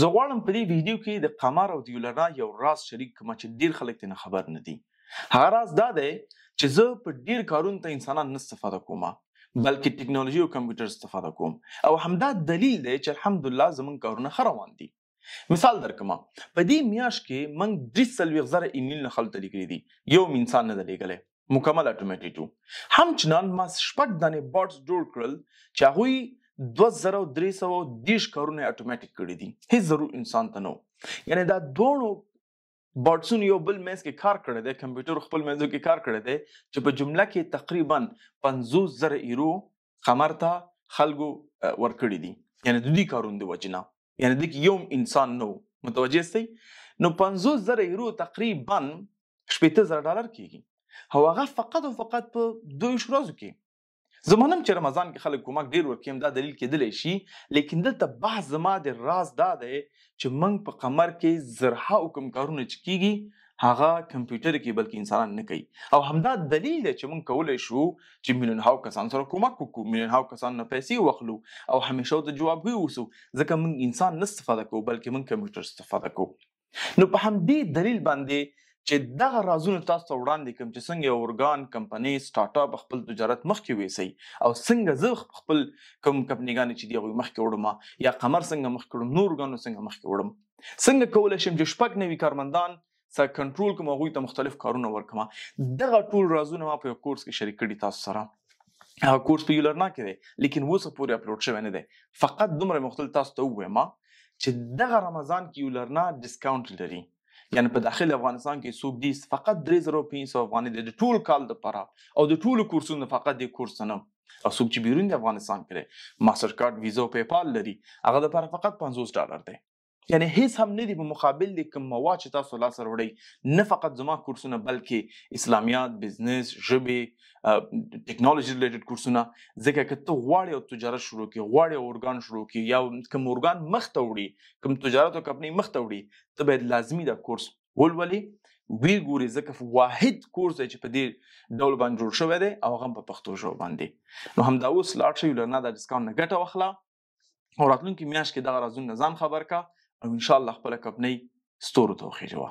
زه غواړم په دې ویډیو کې د قمر او دیولرا یو راز شریک کړم چې ډیر خلک ترې خبر نه دي هغه راز دا دی چې زه په ډیر کارونو ته انسانان نه استفاده کوم بلکې ټکنالوژي او کمپیوټر استفاده کوم او همدا دلیل دی چې الحمدلله زمونږ کارونه ښه روان دي مثال درکم په دې میاشت کې موږ درې څلوېښت زره ایمیلونه خلکو ته لیکلي دي یو هم انسان نه دی لیږلی مکمل اټوماتیټ همچنان ما شپږ دانې باټس جوړ کړل چې هغوی 2330 کارونه اټوماتیک کړي دي هیڅ ضرور انسان ته نو یعنی دا دوه باټسون یو بل مینس کې کار کړی دی کمپیوټر خپل مینځو کې کار کړی دی چې په جمله کې تقریبا 50000 ایرو خمر ته خلکو ورکړي دي یعنی د دې کارون د وجنه یعنی د یوم انسان نو متوجه سي نو 50 زره یورو تقریبا 80 زره ډالر کیږي او هغه فقط او فقط په دوی شروزو کې زمونږ چې رمضان کې خلک کومک ډیر ورکیم دا دلیل کېدلی شي لیکن دلته بحث زما د راز دا دی چې موږ په قمر کې زرها حکم کارونه چې کیږي هغه کمپیوټر کې بلکې انسانان نه کوي او همدا دلیل دی چې موږ کولای شو چې میلیون هاو کسان سره کومک وکړو میلیون هاو کسان نه پیسې واخلو او همیشه د جوابګوی اوسو ځکه موږ انسان نه استفاده کوو بلکې موږ کمپیوټر استفاده کوو نو په همدې دلیل باندې چې دغه رازونه تاسو ته وړاندې کوم چې څنګه یو ارګان کمپنۍ سټارټ اپ خپل تجارت مخکې ویسي او څنګه زه خپل کوم کمپنیګانې چې دی هغوی مخکې وړم یا قمر څنګه مخکې وړم نور ګانو څنګه مخکې وړم څنګه کولای شم چې شپږ نوي کارمندان سره کنټرول کوم هغه ته مختلف کارونه ورکم دغه ټول رازونه ما په یو کورس کې شریک کړي تاسو سره هغه کورس په یولرنا کې دی لیکن اوس پورې اپلوډ شوی نه دی فقط دومره مختلف تاسو ته وایم چې دغه رمضان کې یولرنا ډیسکاونټ لري یعنی په داخل افغانستان کې څوک دي فقط 3500 افغانۍ د ټول کال لپاره او د ټولو کورسونو فقط د کورس نه او څوک چې بیرون د افغانستان کې دی ماستر کارت ویزا او پیپال لري هغه لپاره فقط 50 ډالر دی یعنی هیڅ هم نه دی په مقابل د کوم مواد چې تاسو لاس وروړي نه فقط زما کورسونه بلکې اسلامیات بزنس ژبه ټیکنالوژي ریلیټډ کورسونه ځکه که ته غواړې او تجارت شروع کې غواړې اورګان شروع کې یا کوم اورګان مخته وړي کوم تجارت او کمپنۍ مخته وړي ته باید لازمی دا کورس ولولي وی ګوري ځکه واحد کورس چې په دې ډول باندې جوړ شوی دی او هغه په پښتو ژبه باندې نو همدا اوس لاړ شئ لرنا د ډسکاونټ نه ګټه واخله او راتلونکي میاشت کې دغه رازونه ځان خبر کا او ان شاء الله خپل کمپنۍ ستورو ته وخېژوه